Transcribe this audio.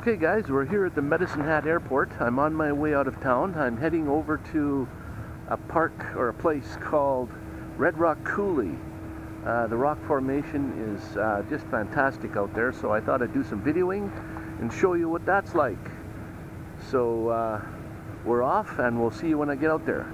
Okay guys, we're here at the Medicine Hat Airport. I'm on my way out of town. I'm heading over to a park or a place called Red Rock Coulee. Uh, the rock formation is uh, just fantastic out there, so I thought I'd do some videoing and show you what that's like. So uh, we're off and we'll see you when I get out there.